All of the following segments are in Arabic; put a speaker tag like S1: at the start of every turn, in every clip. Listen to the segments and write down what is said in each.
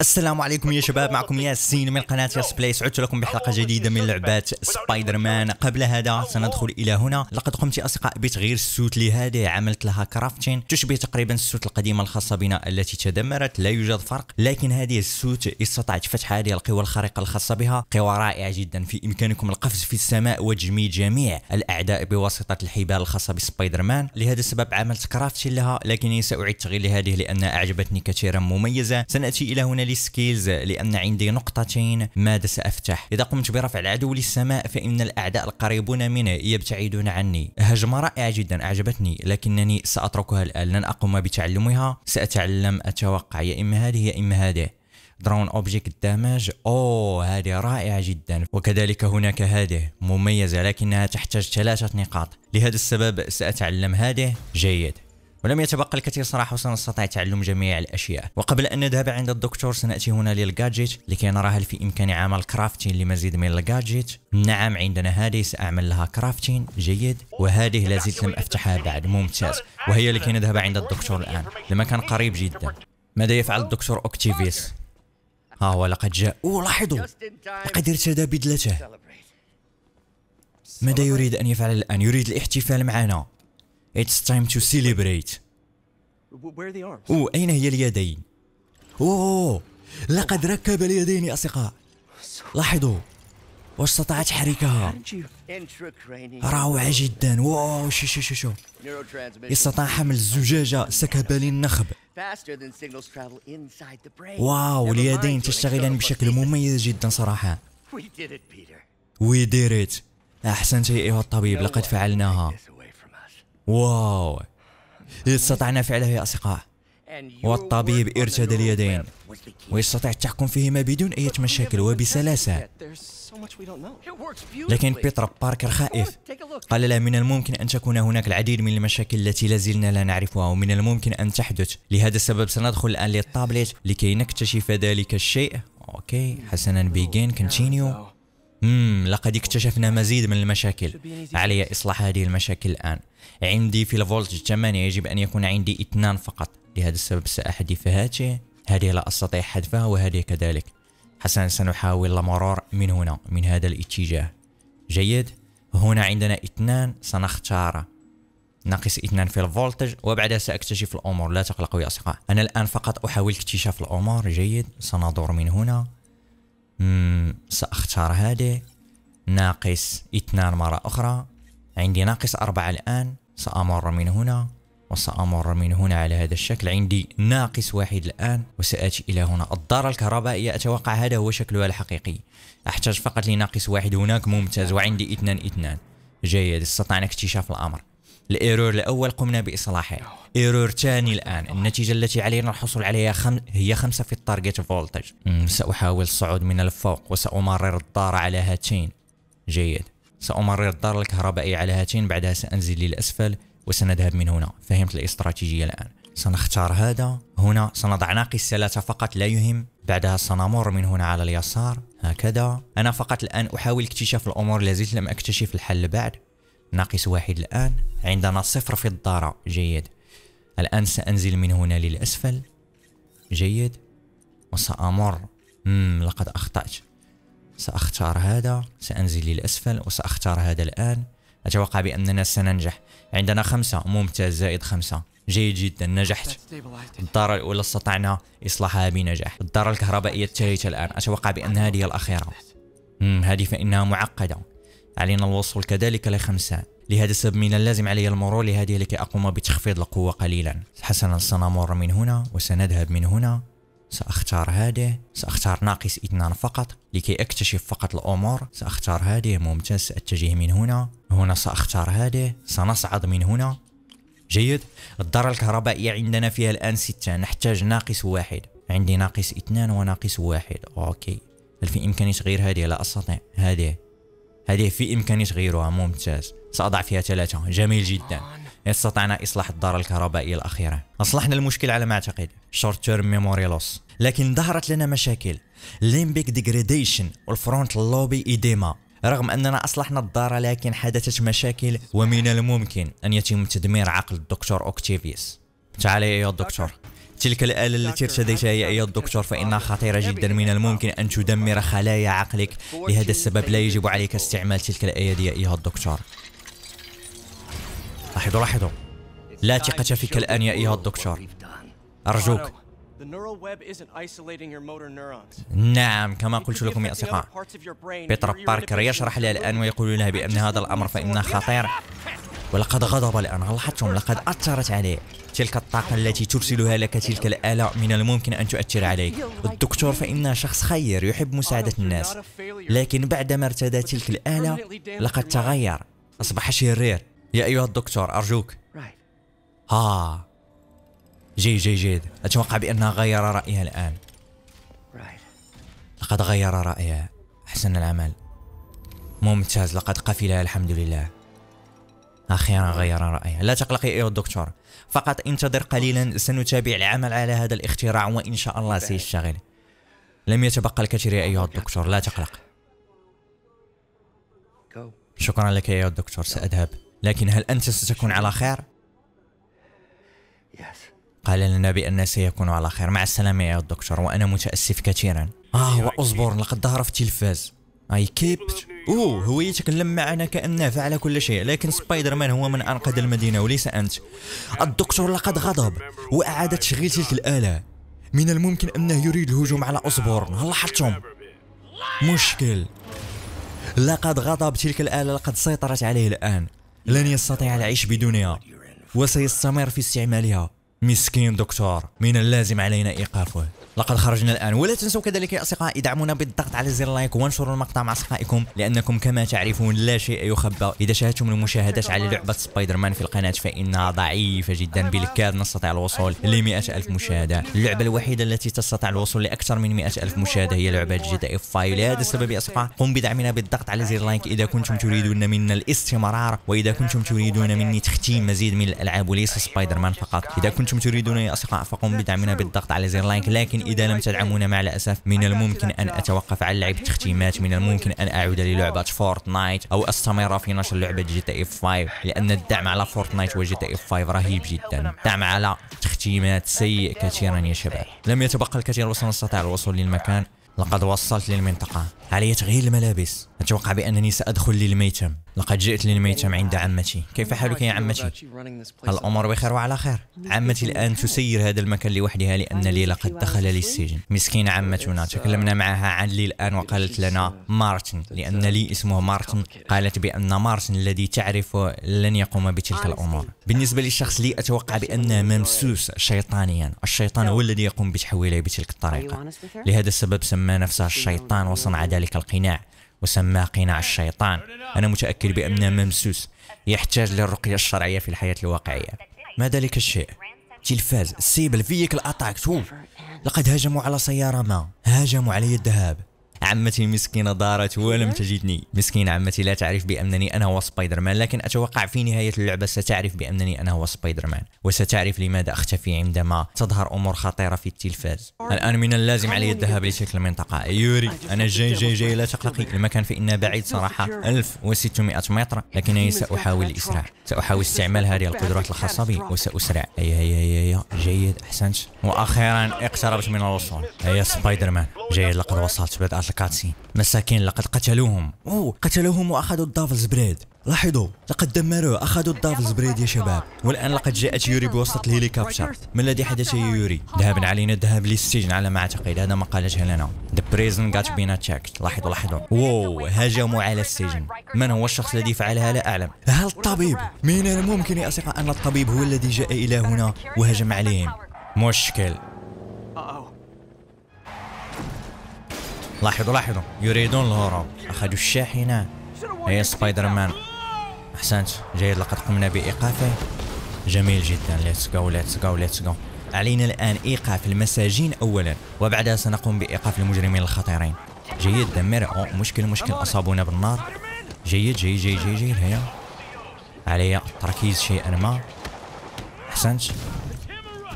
S1: السلام عليكم يا شباب معكم ياسين من قناة ياس بلاي عدت لكم بحلقة جديدة من لعبات سبايدر مان قبل هذا سندخل إلى هنا. لقد قمت أصدقاء بتغيير ال suit لهذه. عملت لها crafting. تشبه تقريبا ال suit القديمة الخاصة بنا التي تدمرت. لا يوجد فرق. لكن هذه ال suit استطعت فتح هذه القوى الخارقة الخاصة بها. قوى رائعة جدا في إمكانكم القفز في السماء وتجميد جميع الأعداء بواسطة الحبال الخاصة بسبايدر مان لهذا السبب عملت crafting لها. لكني سأعيد تغيير لهذه لأنها أعجبتني كثيرا مميزة. سنأتي إلى هنا ل skills لأن عندي نقطتين ماذا سأفتح؟ إذا قمت برفع العدو للسماء فإن الأعداء القريبون منه يبتعدون عني. هجمة رائعة جدا أعجبتني لكنني سأتركها الآن. لن أقوم بتعلمها سأتعلم أتوقع يا إما هذه يا إما هذه. thrown object damage أوه هذه رائعة جدا. وكذلك هناك هذه. مميزة لكنها تحتاج ثلاثة نقاط. لهذا السبب سأتعلم هذه. جيد. ولم يتبقى الكثير صراحة وسنستطيع تعلم جميع الأشياء. وقبل أن نذهب عند الدكتور سنأتي هنا لل gadget لكي نرى هل في إمكاني عمل crafting لمزيد من ال gadget نعم عندنا هذه سأعمل لها crafting. جيد. وهذه لازلت لم أفتحها بعد ممتاز. وهي لكي نذهب عند الدكتور الآن. لمكان قريب جدا. ماذا يفعل الدكتور أوكتيفيس؟ ها هو لقد جاء. أوه لاحظوا. لقد ارتدى بدلته. ماذا يريد أن يفعل الآن؟ يريد الاحتفال معنا. It's time to celebrate? أوه أين هي اليدين؟ أوه لقد ركب اليدين يا أصدقاء. لاحظوا واستطاع تحريكها
S2: Didn't you?
S3: Intracranial
S1: روعة جدا. wow شو شو شو شو. يستطيع حمل الزجاجة سكب للنخب.
S3: wow
S1: اليدين تشتغلان بشكل. مميز جدا صراحة.
S3: We did it, Peter.
S1: وي ديريت أحسنت أيها الطبيب لقد فعلناها. wow استطعنا فعلها يا أصدقاء والطبيب ارتدى اليدين. ويستطيع التحكم فيهما بدون أي مشاكل وبسلاسة. لكن بيتر باركر خائف. قال لا من الممكن أن تكون هناك العديد من المشاكل التي لازلنا لا نعرفها ومن الممكن أن تحدث لهذا السبب سندخل الآن للتابلت لكي نكتشف ذلك الشيء okay حسنا begin continue امم لقد اكتشفنا مزيد من المشاكل. علي إصلاح هذه المشاكل الآن. عندي في ال voltage 8 يجب أن يكون عندي اثنان فقط. لهذا السبب سأحذف هذه هذه لا أستطيع حذفها وهذه كذلك. حسنا سنحاول المرور من هنا من هذا الاتجاه. جيد. هنا عندنا اثنان سنختار. ناقص اثنان في الفولتج وبعدها سأكتشف الأمور. لا تقلقوا يا أصدقاء. أنا الآن فقط أحاول اكتشاف الأمور. جيد. سندور من هنا. مم. سأختار هذه. ناقص اثنان مرة أخرى. عندي ناقص أربعة الآن. سأمر من هنا وسأمر من هنا على هذا الشكل. عندي ناقص واحد الآن وسآتي إلى هنا. الدارة الكهربائية أتوقع هذا هو شكلها الحقيقي. أحتاج فقط لناقص واحد. هناك ممتاز. وعندي اثنان اثنان. جيد. استطعنا اكتشاف الأمر. ال error الأول قمنا بإصلاحه. error ثاني الآن. النتيجة التي علينا الحصول عليها خم... هي خمسة في ال target voltage. سأحاول الصعود من الفوق وسأمرر الدارة على هاتين. جيد. سأمرر الدارة الكهربائية على هاتين بعدها سأنزل للأسفل وسنذهب من هنا. فهمت الاستراتيجية الآن. سنختار هذا. هنا سنضع ناقص ثلاثة فقط لا يهم. بعدها سنمر من هنا على اليسار. هكذا. أنا فقط الآن أحاول اكتشاف الأمور لازلت لم أكتشف الحل بعد. ناقص واحد الآن عندنا صفر في الدارة جيد. الآن سأنزل من هنا للأسفل. جيد. وسأمر. مم لقد أخطأت. سأختار هذا. سأنزل للأسفل وسأختار هذا الآن. أتوقع بأننا سننجح. عندنا خمسة. ممتاز. زائد خمسة. جيد جدا. نجحت. الدارة الأولى استطعنا إصلاحها بنجاح. الدارة الكهربائية الثالثة الآن. أتوقع بأن هذه الأخيرة. هذه فإنها معقدة. علينا الوصول كذلك لخمسة. لهذا السبب من اللازم علي المرور لهذه لكي أقوم بتخفيض القوة قليلا. حسنا سنمر من هنا وسنذهب من هنا. سأختار هذه سأختار ناقص إثنان فقط. لكي أكتشف فقط الأمور سأختار هذه ممتاز. سأتجه من هنا. هنا سأختار هذه سنصعد من هنا. جيد. الدارة الكهربائية عندنا فيها الآن ستة. نحتاج ناقص واحد. عندي ناقص إثنان وناقص واحد. okay. هل في إمكاني تغيير هذه؟ لا أستطيع. هذه. هذه في إمكاني تغييرها ممتاز. سأضع فيها ثلاثة. جميل جدا. استطعنا إصلاح الدارة الكهربائية الأخيرة. أصلحنا المشكل على ما أعتقد. short term memory loss لكن ظهرت لنا مشاكل. limbic degradation وال frontal lobe edema رغم أننا أصلحنا الدارة لكن حدثت مشاكل ومن الممكن أن يتم تدمير عقل الدكتور أوكتيفيوس. تعال يا الدكتور تلك الآلة التي ارتديتها يا أيها الدكتور فإنها خطيرة جدا من الممكن أن تدمر خلايا عقلك. لهذا السبب لا يجب عليك استعمال تلك الأيادي يا أيها الدكتور. لاحظوا لاحظوا. لا ثقة فيك الآن يا أيها الدكتور. أرجوك. نعم كما قلت لكم يا أصدقاء. بيتر باركر يشرح لها الآن ويقول لها بأن هذا الأمر فإنه خطير. ولقد غضب الآن لاحظتم لقد أثرت عليه. تلك الطاقة التي ترسلها لك تلك الآلة من الممكن أن تؤثر عليك. الدكتور فإنه شخص خير يحب مساعدة الناس. لكن بعدما ارتدى تلك الآلة لقد تغير. أصبح شرير يا أيها الدكتور أرجوك. ها. جيد جيد جيد. أتوقع بأنها غير رأيها الآن. لقد غير رأيها. أحسن العمل. ممتاز. لقد قفلها الحمد لله. أخيرا غير رأيها لا تقلق يا أيها الدكتور. فقط انتظر قليلا سنتابع العمل على هذا الاختراع وإن شاء الله سيشتغل لم يتبقى الكثير يا أيها الدكتور لا تقلق. شكرا لك يا أيها الدكتور سأذهب. لكن هل أنت ستكون على خير؟ قال لنا بأن سيكون على خير. مع السلامة يا الدكتور وأنا متأسف كثيرا. آه وأصبر لقد ظهر في التلفاز. I kept it أوه هو يتكلم معنا كأنه فعل كل شيء لكن سبايدر مان هو من أنقذ المدينة وليس أنت. الدكتور لقد غضب وأعاد تشغيل تلك الآلة. من الممكن أنه يريد الهجوم على أوزبورن هل لاحظتم؟ مشكل. لقد غضب تلك الآلة لقد سيطرت عليه الآن. لن يستطيع العيش بدونها وسيستمر في استعمالها. مسكين دكتور من اللازم علينا إيقافه. لقد خرجنا الآن. ولا تنسوا كذلك يا اصدقاء ادعمونا بالضغط على زر like وانشروا المقطع مع أصدقائكم لأنكم كما تعرفون لا شيء يخبى إذا شاهدتم المشاهدات على لعبة سبايدر مان في القناة فإنها ضعيفة جدا بالكاد نستطيع الوصول ل ألف مشاهدة. اللعبة الوحيدة التي تستطيع الوصول لأكثر من 100 ألف مشاهدة هي لعبة GTA 5 لهذا السبب يا أصدقاء قم بدعمنا بالضغط على زر like إذا كنتم تريدون منا الاستمرار وإذا كنتم تريدون مني تختيم مزيد من الألعاب وليس سبايدر مان فقط. إذا كنتم تريدون يا أصدقاء فقم بدعمنا بالضغط على زر like لكن إذا لم تدعمونا مع الأسف من الممكن أن أتوقف عن لعب التختيمات من الممكن أن أعود للعبة فورتنايت أو أستمر في نشر لعبة GTA 5 لأن الدعم على فورتنايت و GTA 5 رهيب جدا. الدعم على تختيمات سيء كثيرا يا شباب. لم يتبقى الكثير وسنستطيع الوصول للمكان. لقد وصلت للمنطقة. علي تغيير الملابس. أتوقع بأنني سأدخل للميتم. لقد جئت للميتم عند عمتي. كيف حالك يا عمتي؟ الأمور بخير وعلى خير. عمتي الآن تسير هذا المكان لوحدها لأن لي لقد دخل لي السجن مسكينة عمتنا. تكلمنا معها عن لي الآن وقالت لنا مارتن. لأن لي اسمه مارتن. قالت بأن مارتن الذي تعرفه لن يقوم بتلك الأمور. بالنسبة للشخص لي أتوقع بأنه ممسوس شيطانيا. الشيطان هو الذي يقوم بتحويله بتلك الطريقة. لهذا السبب سمى نفسه الشيطان وصنع ذلك القناع وسماه قناع الشيطان. أنا متأكد بأنه ممسوس يحتاج للرقية الشرعية في الحياة الواقعية. ما ذلك الشيء؟ تلفاز Sable vehicle attack شوف لقد هاجموا على سيارة ما هاجموا علي الذهاب عمتي المسكينة دارت ولم تجدني. مسكينة عمتي لا تعرف بأنني أنا هو سبايدر مان لكن أتوقع في نهاية اللعبة ستعرف بأنني أنا هو سبايدر مان وستعرف لماذا أختفي عندما تظهر أمور خطيرة في التلفاز. الآن من اللازم علي الذهاب لتلك المنطقة يوري أنا جاي جاي جاي لا تقلقي. المكان فإنه بعيد صراحة. 1600 متر لكنني سأحاول الإسراع. سأحاول استعمال هذه القدرات الخاصة بي وسأسرع. هيا هيا هيا جيد أحسنت. وأخيرا اقتربت من الوصول. هيا سبايدر مان جيد لقد وصلت. بدأت ال cutscene مساكين لقد قتلوهم. أوه قتلوهم وأخذوا ال Devil's Breath. لاحظوا لقد دمروه أخذوا ال Devil's Breath يا شباب. والآن لقد جاءت يوري بواسطه الهليكوبتر ما الذي حدث يا يوري؟ ذهب علينا الذهاب للسجن. على ما أعتقد هذا ما قالته لنا. The prison got been attacked. لاحظوا لاحظوا. wow هجموا على السجن. من هو الشخص الذي فعلها؟ لا أعلم. هل الطبيب؟ من الممكن يا أصدقاء أن الطبيب هو الذي جاء إلى هنا وهجم عليهم؟ مشكل. لاحظوا لاحظوا. يريدون الهروب أخذوا الشاحنة. هي سبايدر مان أحسنت. جيد لقد قمنا بإيقافه. جميل جدا. let's go let's go let's go علينا الآن إيقاف المساجين أولا وبعدها سنقوم بإيقاف المجرمين الخطيرين. جيد دمر. أو مشكل مشكل. أصابونا بالنار. جيد جيد جيد جيد جيد. هيا. علي التركيز شيئا ما. أحسنت.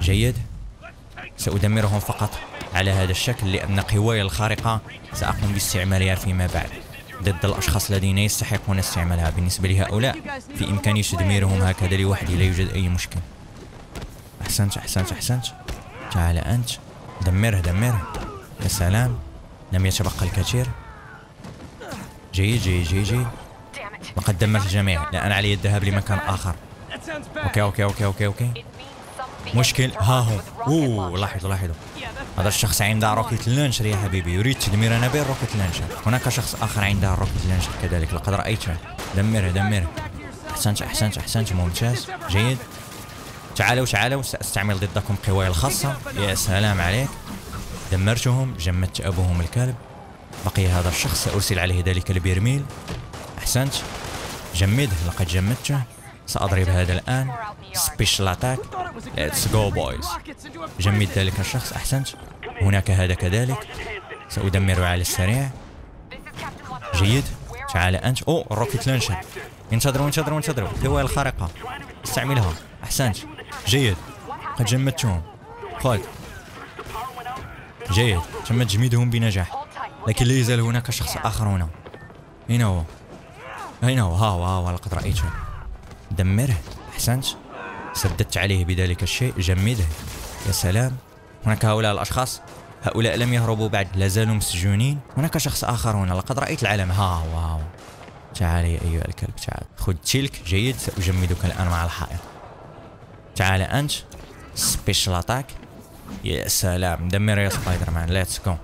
S1: جيد. سأدمرهم فقط. على هذا الشكل لأن قواي الخارقة سأقوم باستعمالها فيما بعد. ضد الأشخاص الذين يستحقون استعمالها بالنسبة لهؤلاء في إمكاني تدميرهم هكذا لوحدي لا يوجد أي مشكل. أحسنت أحسنت أحسنت. تعال أنت. دمره دمره. يا سلام. لم يتبقى الكثير. جيد جيد جيد جيد. لقد دمرت الجميع. الآن علي الذهاب لمكان آخر. okay okay
S4: okay okay okay.
S1: مشكل. ها هم
S4: أوه.
S1: لاحظوا لاحظوا. هذا الشخص عنده rocket launcher يا حبيبي. يريد تدمير نبيل rocket launcher هناك شخص آخر عنده rocket launcher كذلك. لقد رايته دمره دمره. أحسنت أحسنت أحسنت. ممتاز. جيد. تعالوا تعالوا. سأستعمل ضدكم قواي الخاصة. يا سلام عليك. دمرتهم. جمدت أبوهم الكلب. بقي هذا الشخص. سارسل عليه ذلك البرميل أحسنت. جمده. لقد جمدته. سأضرب هذا الآن. special attack
S2: let's go boys
S1: جمد ذلك الشخص. أحسنت. هناك هذا كذلك. سأدمره على السريع. جيد. تعال أنت. أوه ال rocket launcher انتظروا انتظروا انتظروا. الهواية الخارقة استعملها. أحسنت. جيد. قد جمدتهم. خذ. جيد. تم تجميدهم بنجاح. لكن لا يزال هناك شخص آخر هنا. أين هو؟ أين هو؟ ها هو ها هو. لقد رأيته. دمره أحسنت؟ سددت عليه بذلك الشيء جمده. يا سلام! هناك هؤلاء الأشخاص؟ هؤلاء لم يهربوا بعد لا زالوا مسجونين؟ هناك شخص آخر هنا لقد رأيت العلم. ها هو تعال يا أيها الكلب تعال. خذ تلك جيد سأجمدك الآن مع الحائط. تعال أنت. special attack يا سلام! دمر يا سبايدر مان let's go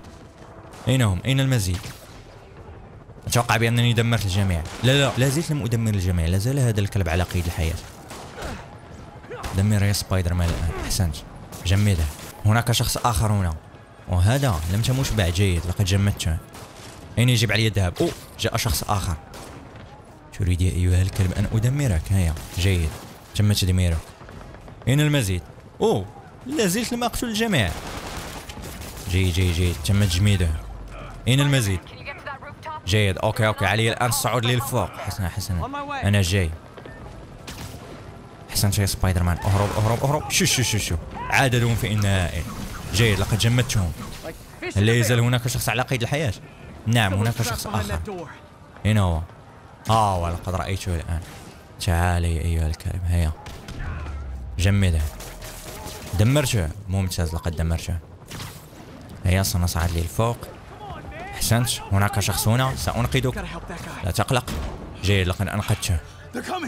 S1: أين هم؟ أين المزيد؟ أتوقع بأنني دمرت الجميع. لا لا لا زلت لم أدمر الجميع. لا زال هذا الكلب على قيد الحياة. دمر يا سبايدر مان الآن. أحسنت. جمده. هناك شخص آخر هنا. وهذا لم تموت بعد جيد. لقد جمدته أين يجب علي الذهاب؟ أوه جاء شخص آخر. تريد يا أيها الكلب أن أدمرك؟ هيا. جيد. تم تدميرك أين المزيد؟ أوه لا زلت لم أقتل الجميع. جيد جيد جيد. تم تجميده أين المزيد؟ جيد. okay okay. علي الآن الصعود للفوق. حسنا حسنا. أنا جاي. حسن شيء سبايدر مان أهرب أهرب أهرب. شو شو شو شو. عددهم في النهائي. جيد. لقد جمدتهم. لا يزال. هناك شخص على قيد الحياة؟ نعم هناك شخص آخر.
S2: That door.
S1: أين هو؟ ولقد رأيته الآن. تعال يا أيها الكلب هيا. جمده دمرته ممتاز. لقد دمرته هيا سنصعد للفوق. أحسنت هناك شخص هنا سأنقذك. لا تقلق. جيد لقد أنقذته.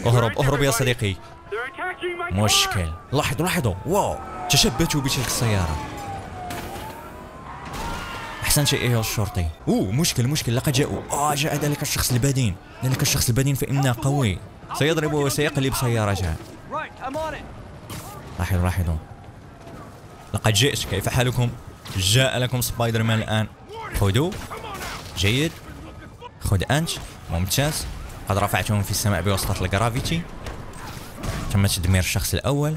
S1: اهرب اهرب يا صديقي. مشكل. لاحظوا لاحظوا. واو. تشبتوا بتلك السيارة. أحسن شيء أيها الشرطي أوه مشكل مشكل. لقد جاءوا. آه جاء ذلك الشخص البدين. ذلك الشخص البدين فإنه قوي. سيضرب وسيقلب سيارته. لاحظوا لاحظوا. لقد جئت. كيف حالكم؟ جاء لكم سبايدر مان الآن. خذوا. جيد. خذ أنت ممتاز. قد رفعتهم في السماء بواسطة ال gravity تم تدمير الشخص الأول.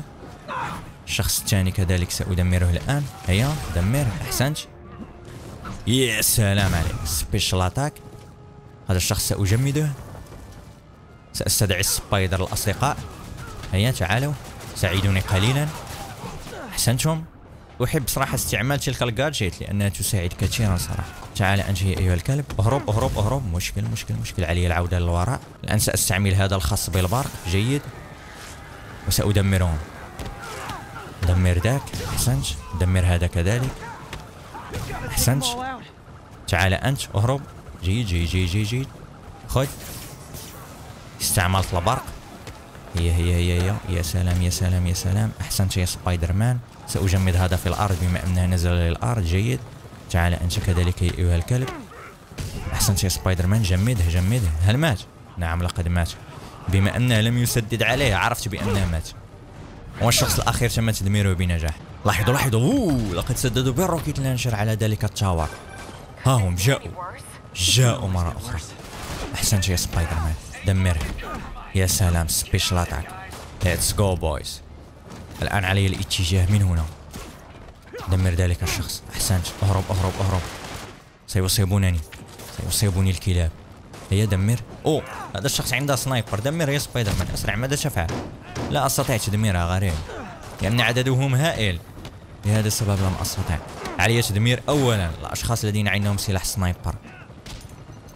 S1: الشخص الثاني كذلك سأدمره الآن. هيا دمر. أحسنت. يا سلام عليك. special attack هذا الشخص سأجمده. سأستدعي ال spider الأصدقاء. هيا تعالوا. ساعدوني قليلا. أحسنتم. أحب صراحة استعمال تلك ال gadget لأنها تساعد كثيرا صراحة. تعال أنت يا أيها الكلب. اهرب اهرب اهرب مشكل مشكل مشكل. علي العودة للوراء. الآن سأستعمل هذا الخاص بالبرق. جيد. وسأدمرهم. دمر ذاك. أحسنت. دمر هذا كذلك.
S2: out.
S1: تعال أنت. اهرب جيد جيد جيد جيد جيد. خذ. استعملت البرق. هي هي هي هي. يا سلام يا سلام يا سلام. أحسنت يا سبايدر مان. سأجمد هذا في الأرض بما أنه نزل للأرض. جيد. تعال أنت كذلك أيها الكلب. أحسنت يا سبايدر مان جمده جمده. هل مات؟ نعم لقد مات. بما أنه لم يسدد عليه عرفت بأنه مات. والشخص الأخير تم تدميره بنجاح. لاحظوا لاحظوا. أوه لقد سددوا بال rocket launcher على ذلك ال tower. ها هم جاءوا? جاءوا مرة أخرى. أحسنت يا سبايدر مان دمره يا سلام special attack. let's go boys الآن علي الاتجاه من هنا. دمر ذلك الشخص. أحسنت. أهرب أهرب أهرب. سيصيبونني سيصيبني الكلاب. هيا دمر أوه هذا الشخص عنده sniper. دمر يا سبايدر مان أسرع ماذا تفعل لا أستطيع تدميرها غريب. لأن عددهم هائل. لهذا السبب لم أستطع. علي تدمير أولا. الأشخاص الذين عندهم سلاح sniper.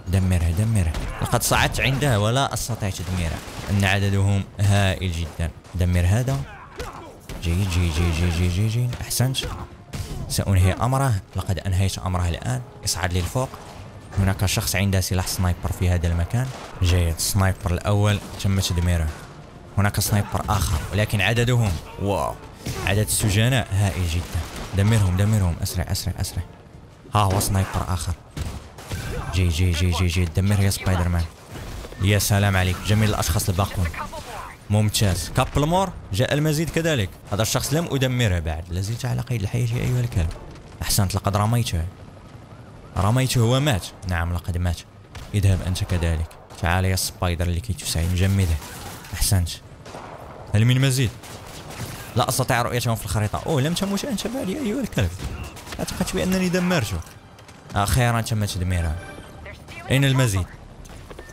S1: دمره دمره. لقد صعدت عندها ولا أستطيع تدميرها أن عددهم هائل جدا. دمر هذا. جيد جيد جيد جيد جيد جيد, جيد. أحسنت. سأنهي أمره. لقد أنهيت أمره الآن. اصعد إلى الفوق هناك شخص عنده سلاح sniper في هذا المكان. جيد. ال sniper الأول. تم تدميره هناك sniper آخر ولكن عددهم. wow. عدد السجناء هائل جدا. دمرهم دمرهم. أسرع أسرع أسرع. ها هو sniper آخر. جي جي جي جي جي. دمر يا سبايدر مان يا سلام عليك. جميل الأشخاص الباقون. ممتاز. couple more جاء المزيد كذلك. هذا الشخص لم أدمره بعد. لازلت على قيد الحياة أيها الكلب. أحسنت لقد رميته رميته ومات نعم لقد مات. اذهب أنت كذلك. تعال يا سبايدر لكي تساعد جمده. أحسنت. هل من مزيد؟ لا أستطيع رؤيتهم في الخريطة. أوه لم تموت أنت بعد يا أيها الكلب. اعتقدت بأنني دمرته. أخيرا تم تدميرها أين المزيد؟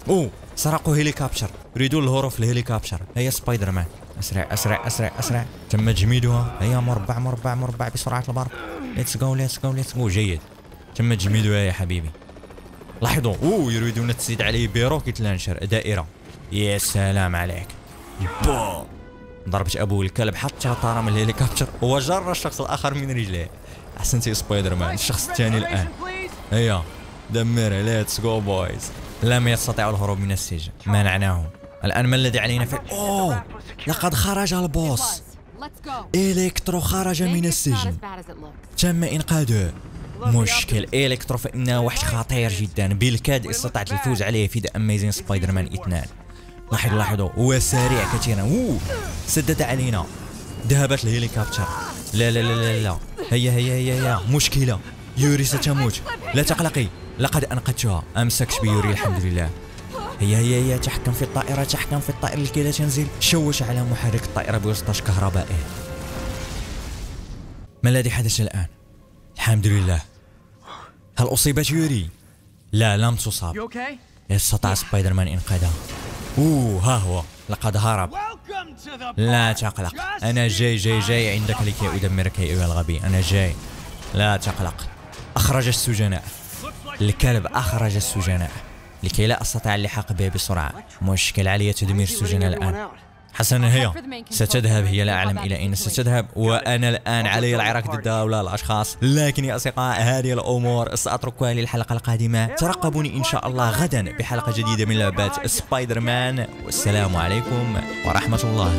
S1: أوه. سرقوا هليكوبتر يريدون الهروب في الهليكوبتر هيا سبايدر مان أسرع أسرع أسرع أسرع. تم تجميدها هيا مربع مربع مربع بسرعة البرق. let's go let's go let's go جيد. تم تجميدها يا حبيبي. لاحظوا. أوه يريدون تسديد عليه ب rocket launcher. دائرة. يا سلام عليك. ضربت أبو الكلب حتى طار من الهليكوبتر وجر الشخص الآخر من رجليه. احسنت يا سبايدر مان الشخص الثاني
S2: الآن.
S1: هيا. دمر let's go boys لم يستطيعوا الهروب من السجن. منعناهم الآن ما الذي علينا فعل أوه! لقد خرج
S5: ال boss.
S1: إلكترو خرج من السجن. تم إنقاذه. مشكل. إلكترو فإنه وحش خطير جدا. بالكاد استطعت الفوز عليه في The Amazing Spider-Man 2 لاحظوا لاحظوا هو سريع كثيرا. أوه! سدد علينا. ذهبت الهليكوبتر لا لا لا لا لا. هيا هيا هيا هيا. مشكلة. يوري ستموت. لا تقلقي. لقد أنقذتها. أمسكت بيوري الحمد لله هيا هيا هيا. تحكم في الطائرة تحكم في الطائرة لكي لا تنزل. شوش على محرك الطائرة بواسطة كهربائي ما الذي حدث الآن؟ الحمد لله هل أصيبت يوري؟ لا لم تصاب? استطاع سبايدر مان إنقاذها أوه ها هو. لقد هرب. لا تقلق. أنا جاي جاي جاي عندك لكي أدمرك أيها الغبي. أنا جاي. لا تقلق. أخرج السجناء. الكلب أخرج السجناء. لكي لا أستطيع اللحاق به بسرعة. مشكل علي تدمير السجناء الآن. حسنا هي. ستذهب هي لا أعلم إلى أين ستذهب. وأنا الآن علي العراك ضد هؤلاء الأشخاص. لكن يا أصدقاء هذه الأمور سأتركها للحلقة القادمة. ترقبوني إن شاء الله غدا بحلقة جديدة من لعبات سبايدر مان والسلام عليكم ورحمة الله.